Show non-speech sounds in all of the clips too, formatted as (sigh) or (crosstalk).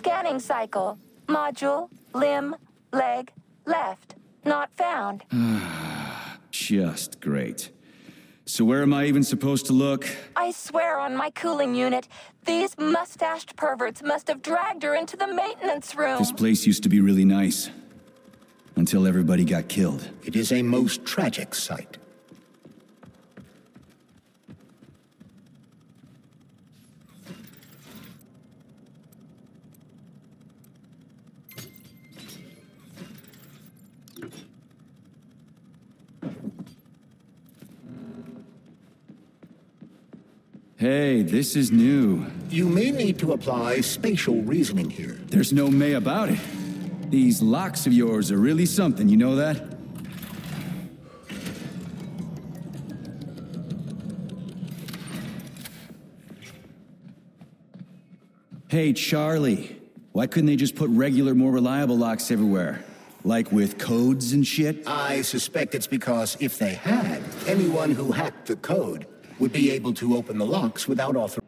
scanning cycle. Module, limb, leg, left. Not found. (sighs) Just great. So where am I even supposed to look? I swear on my cooling unit, these mustached perverts must have dragged her into the maintenance room. This place used to be really nice. Until everybody got killed. It is a most tragic sight. Hey, this is new. You may need to apply spatial reasoning here. There's no may about it. These locks of yours are really something, you know that? Hey, Charlie. Why couldn't they just put regular, more reliable locks everywhere? Like with codes and shit? I suspect it's because if they had, anyone who hacked the code would be able to open the locks without authorization.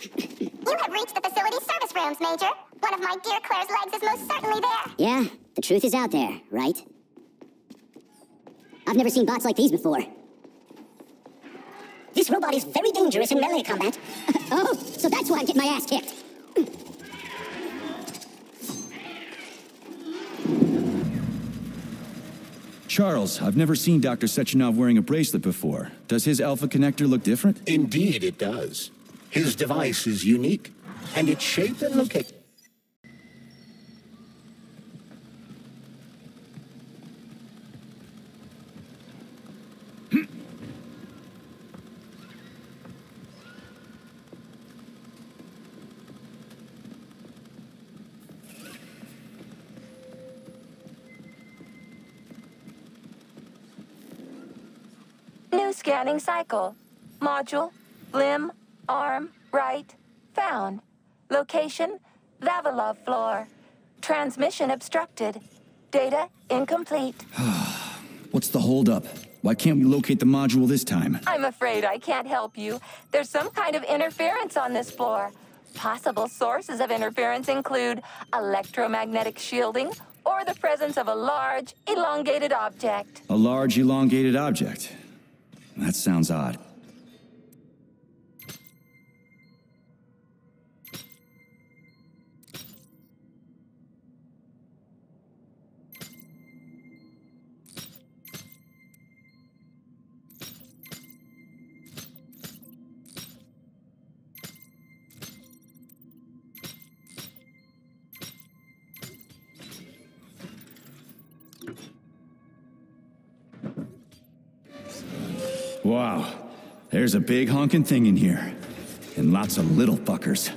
You have reached the facility service rooms, Major. One of my dear Claire's legs is most certainly there. Yeah, the truth is out there, right? I've never seen bots like these before. This robot is very dangerous in melee combat. (laughs) oh, so that's why I'm getting my ass kicked. Charles, I've never seen Dr. Sechenov wearing a bracelet before. Does his alpha connector look different? Indeed, it does. His device is unique, and its shape and location. New scanning cycle. Module, limb, arm, right, found. Location, Vavilov floor. Transmission obstructed. Data incomplete. (sighs) What's the holdup? Why can't we locate the module this time? I'm afraid I can't help you. There's some kind of interference on this floor. Possible sources of interference include electromagnetic shielding or the presence of a large, elongated object. A large, elongated object. That sounds odd. Wow. There's a big honking thing in here. And lots of little fuckers.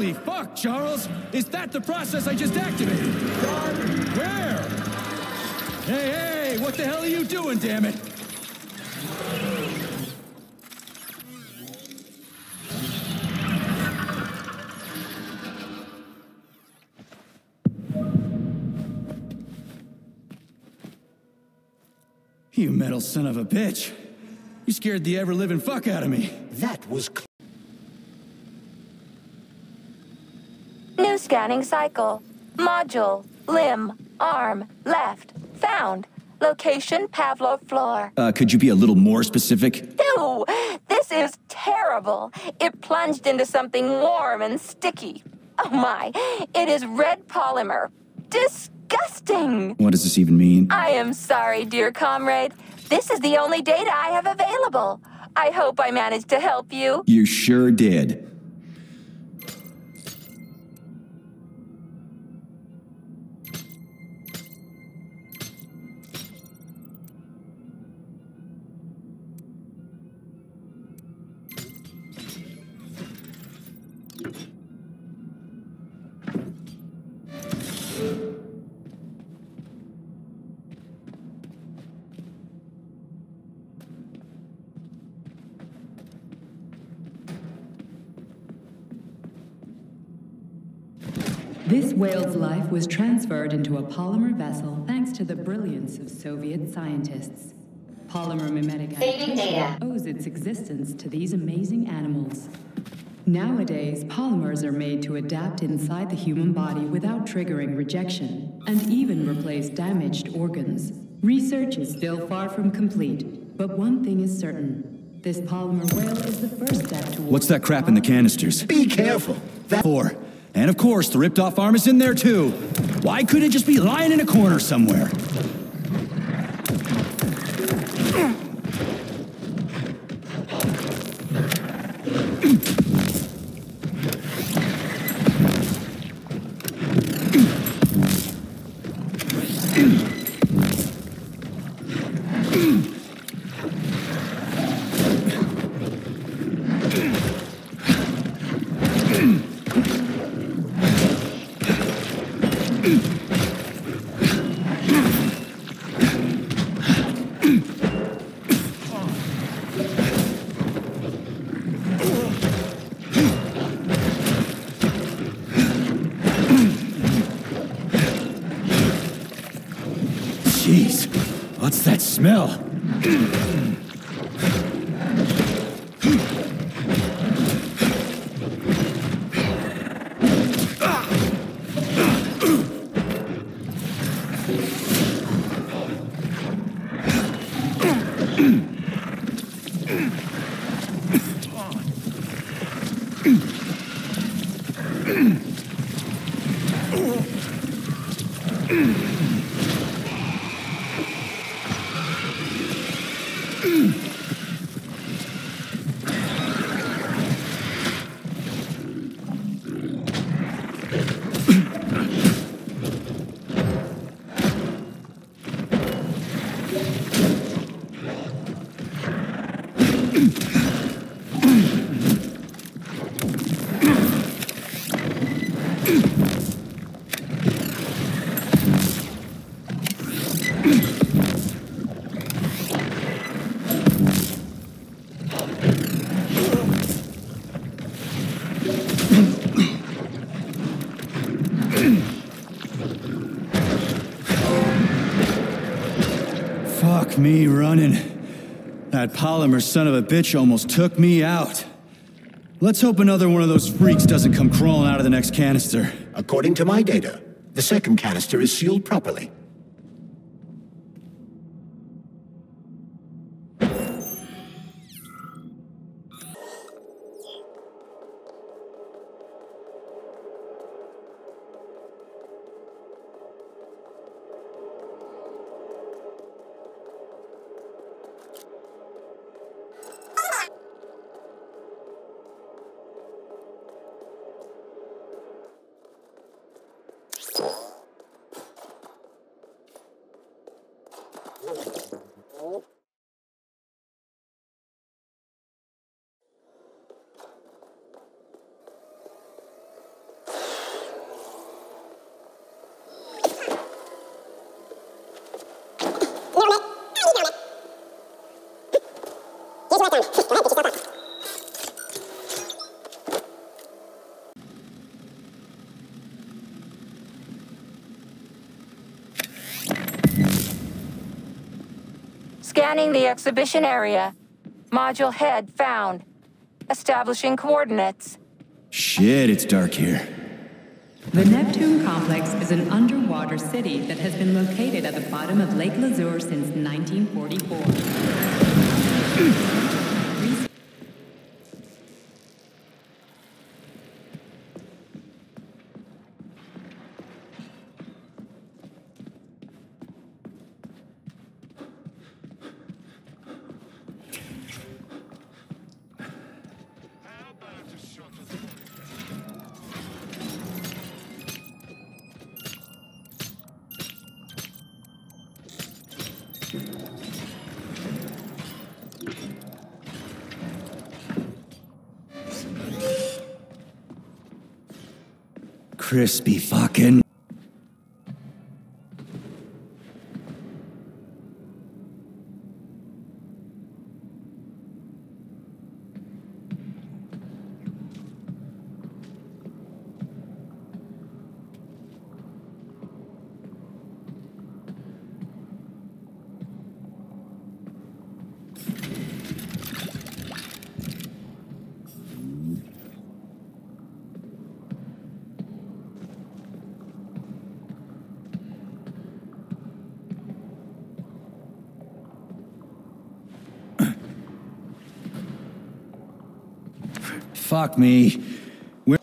Holy fuck, Charles! Is that the process I just activated? Where? Hey, hey, what the hell are you doing, damn it? You metal son of a bitch. You scared the ever-living fuck out of me. That was cl- New scanning cycle. Module, limb, arm, left, found. Location, Pavlov floor. Uh, could you be a little more specific? Ew, this is terrible. It plunged into something warm and sticky. Oh my, it is red polymer. Disgusting. What does this even mean? I am sorry, dear comrade. This is the only data I have available. I hope I managed to help you. You sure did. Was transferred into a polymer vessel thanks to the brilliance of Soviet scientists. Polymer mimetic Saving data. owes its existence to these amazing animals. Nowadays, polymers are made to adapt inside the human body without triggering rejection, and even replace damaged organs. Research is still far from complete, but one thing is certain. This polymer whale is the first step towards... What's that crap in the canisters? Be careful. That Four. And of course, the ripped off arm is in there too. Why couldn't it just be lying in a corner somewhere? Jeez, what's that smell? Me running. That polymer son of a bitch almost took me out. Let's hope another one of those freaks doesn't come crawling out of the next canister. According to my data, the second canister is sealed properly. Scanning the exhibition area. Module head found. Establishing coordinates. Shit, it's dark here. The Neptune complex is an underwater city that has been located at the bottom of Lake Lazur since 1944. Crispy fucking. Fuck me. Where?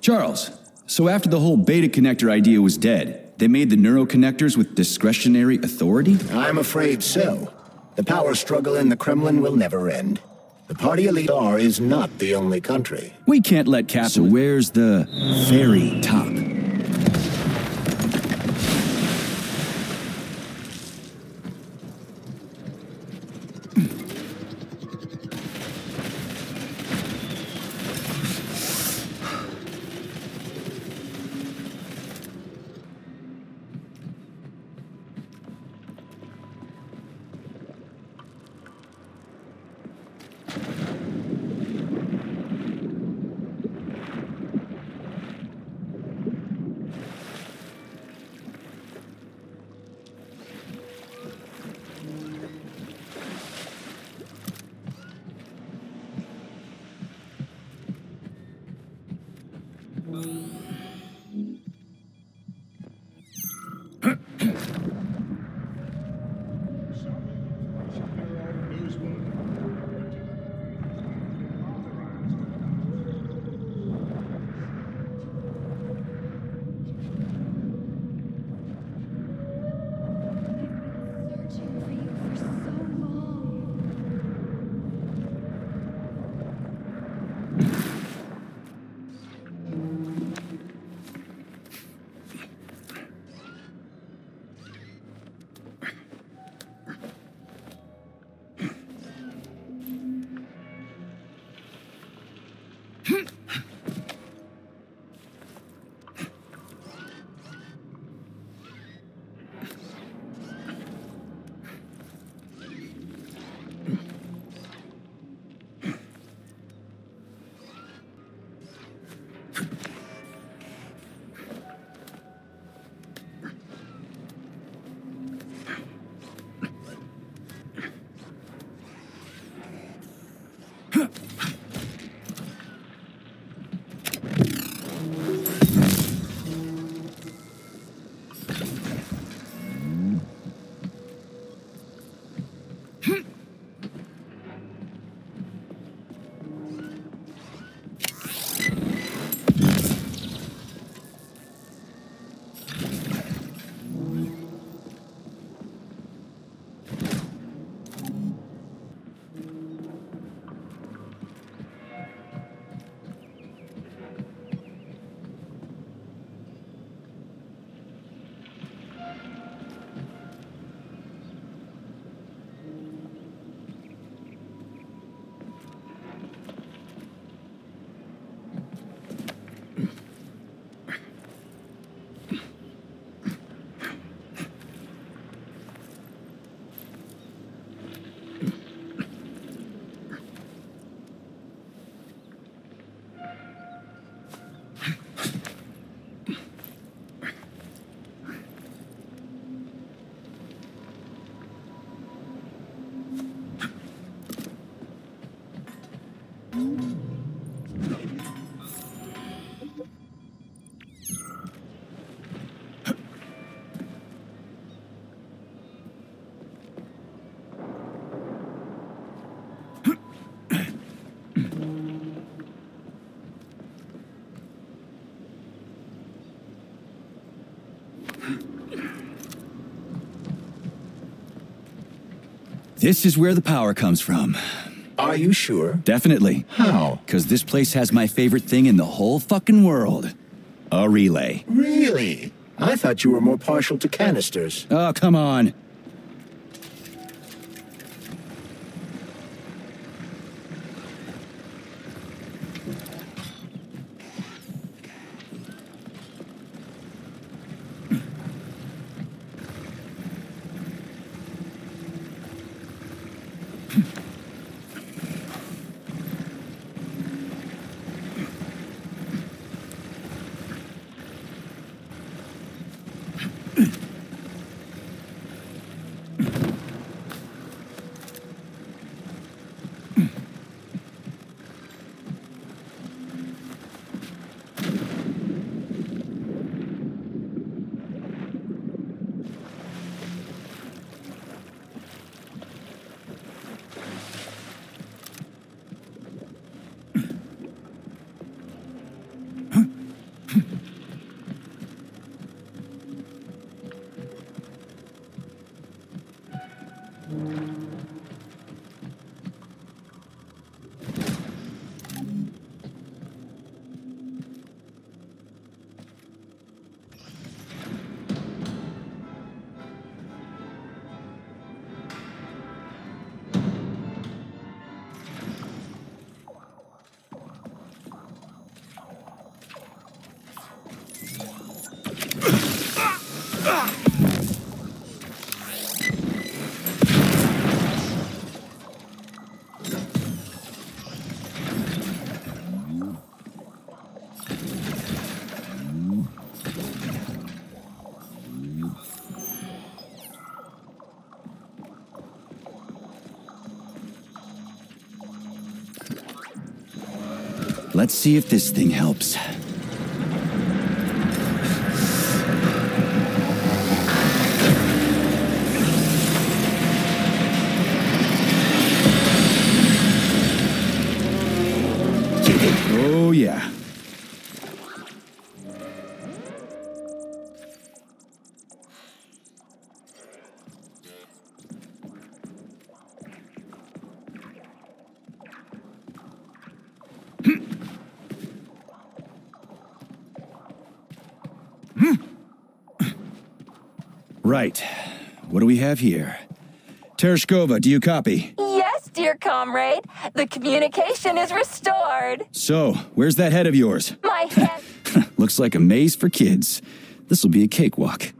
Charles, so after the whole beta connector idea was dead, they made the neuroconnectors with discretionary authority? I'm afraid so. The power struggle in the Kremlin will never end. The Party Elite R is not the only country. We can't let Cap. So where's the very top? This is where the power comes from. Are you sure? Definitely. How? Because this place has my favorite thing in the whole fucking world a relay. Really? I thought you were more partial to canisters. Oh, come on. Let's see if this thing helps. Right. What do we have here? Tereshkova, do you copy? Yes, dear comrade. The communication is restored. So, where's that head of yours? My (laughs) head. Looks like a maze for kids. This'll be a cakewalk.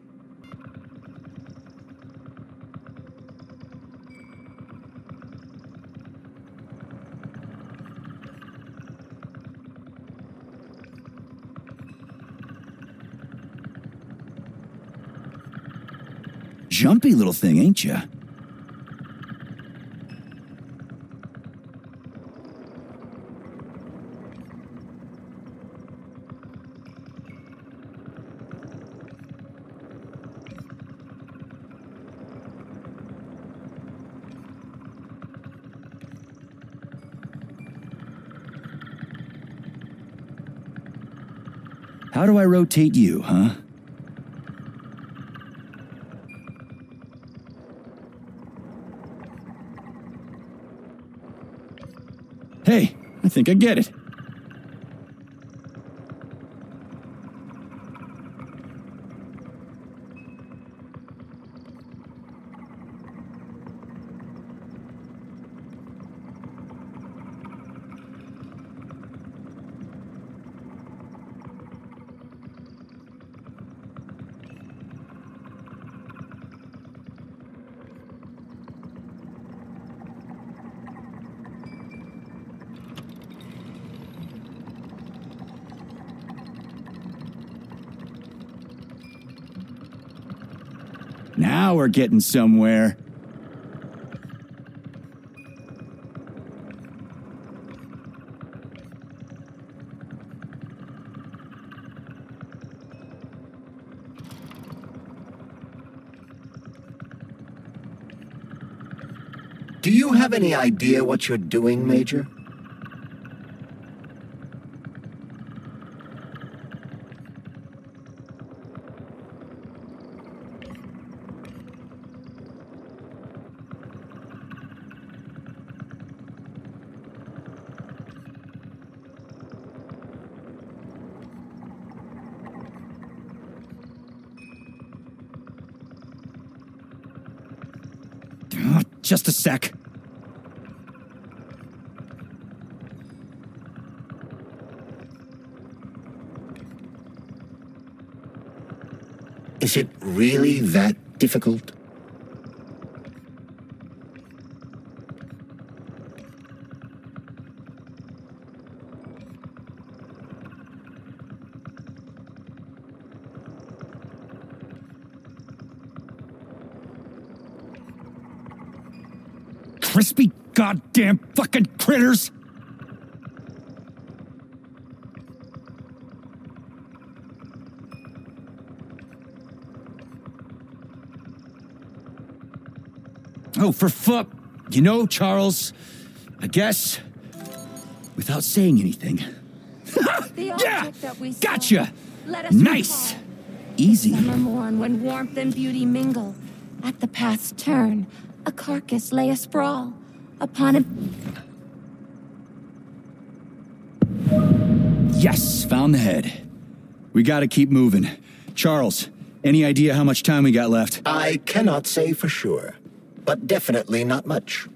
Jumpy little thing, ain't ya? How do I rotate you, huh? Hey, I think I get it. Now we're getting somewhere. Do you have any idea what you're doing, Major? Just a sec. Is it really that difficult? Crispy goddamn fucking critters! Oh, for fuck. You know, Charles, I guess, without saying anything. (laughs) Yeah! that we. Gotcha! Let us Nice! recall. Easy. Summer morn when warmth and beauty mingle. At the path's turn, a carcass lay asprawl. Upon a Yes, found the head. We gotta keep moving. Charles, any idea how much time we got left? I cannot say for sure, but definitely not much.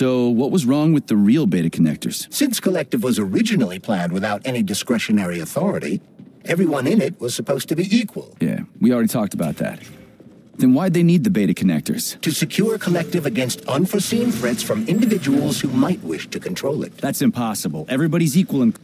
So, what was wrong with the real beta connectors? Since Collective was originally planned without any discretionary authority, everyone in it was supposed to be equal. Yeah, we already talked about that. Then why'd they need the beta connectors? To secure Collective against unforeseen threats from individuals who might wish to control it. That's impossible. Everybody's equal in.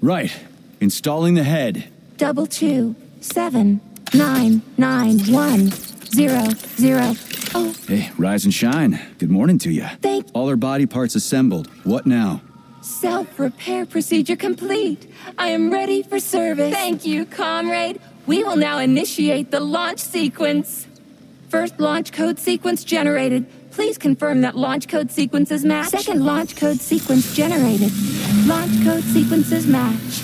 Right. Installing the head. double two seven nine nine one zero zero. Oh, Hey, rise and shine. Good morning to you. Thank- All our body parts assembled. What now? self repair procedure complete. I am ready for service. Thank you, comrade. We will now initiate the launch sequence. First launch code sequence generated. Please confirm that launch code sequences match. Second launch code sequence generated. Launch code sequences match.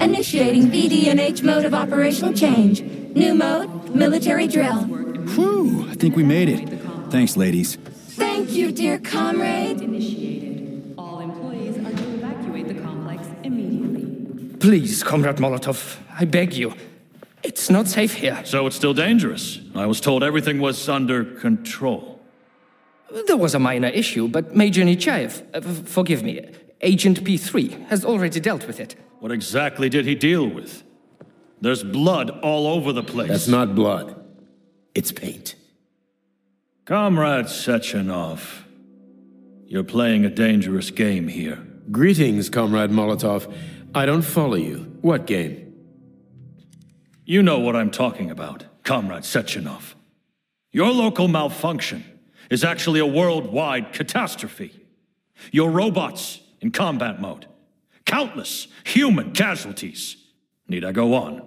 Initiating BDNH mode of operational change. New mode, military drill. Whew, I think we made it. Thanks, ladies. Thank you, dear comrade. Initiated. All employees are to evacuate the complex immediately. Please, Comrade Molotov, I beg you. It's not safe here. So it's still dangerous. I was told everything was under control. There was a minor issue, but Major Nechayev, uh, forgive me, Agent P3 has already dealt with it. What exactly did he deal with? There's blood all over the place. That's not blood. It's paint. Comrade Sechenov, you're playing a dangerous game here. Greetings, Comrade Molotov. I don't follow you. What game? You know what I'm talking about, Comrade Sechenov. Your local malfunction is actually a worldwide catastrophe. Your robots in combat mode. Countless human casualties. Need I go on?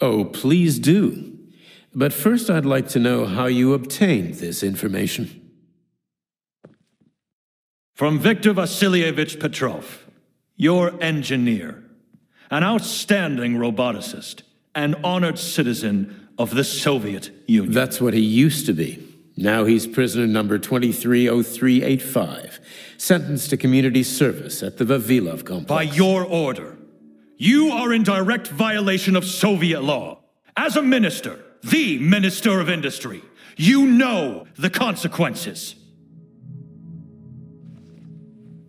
Oh, please do. But first, I'd like to know how you obtained this information. From Viktor Vasilievich Petrov, your engineer, an outstanding roboticist, an honored citizen of the Soviet Union. That's what he used to be. Now he's prisoner number 230385, sentenced to community service at the Vavilov complex. By your order, you are in direct violation of Soviet law. As a minister, the minister of industry, you know the consequences.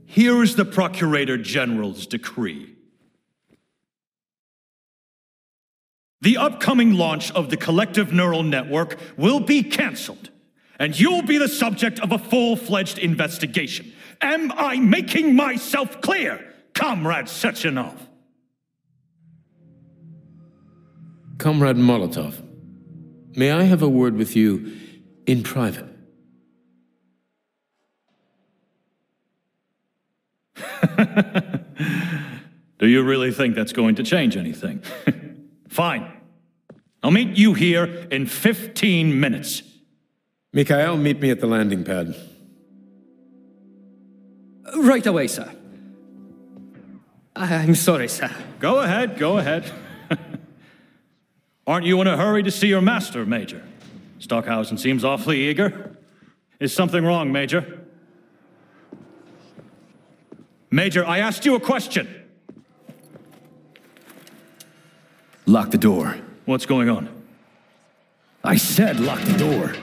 Here is the Procurator General's decree. The upcoming launch of the collective neural network will be canceled, and you'll be the subject of a full fledged investigation. Am I making myself clear, Comrade Sechenov? Comrade Molotov, may I have a word with you in private? (laughs) Do you really think that's going to change anything? (laughs) Fine. I'll meet you here in 15 minutes. Mikhail, meet me at the landing pad. Right away, sir. I'm sorry, sir. Go ahead, go ahead. Aren't you in a hurry to see your master, Major? Stockhausen seems awfully eager. Is something wrong, Major? Major, I asked you a question. Lock the door. What's going on? I said lock the door.